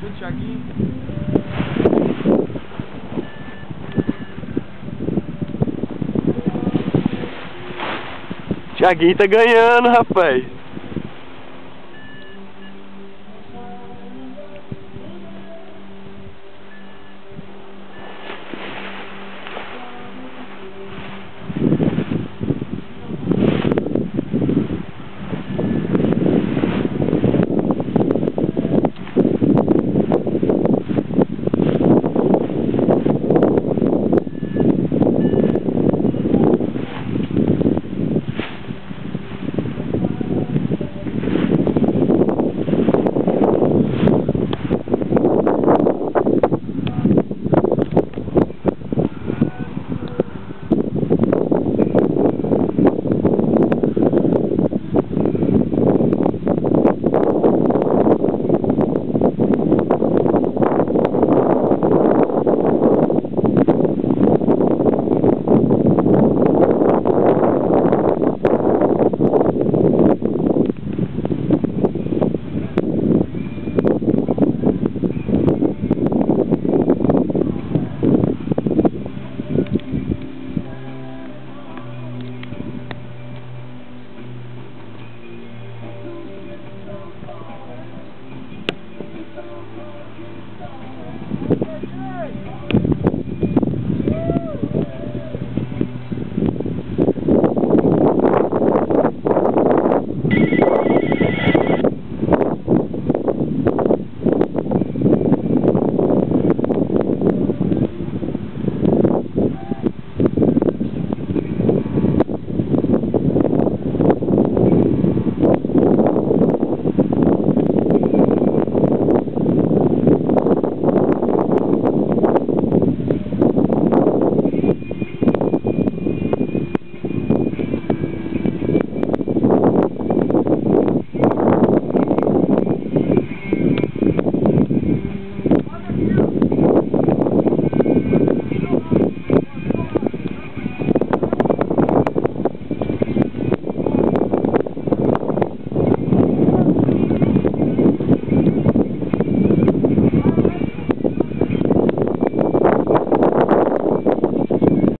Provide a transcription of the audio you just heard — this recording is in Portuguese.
Viu, Thiaguinho? Tá ganhando, rapaz.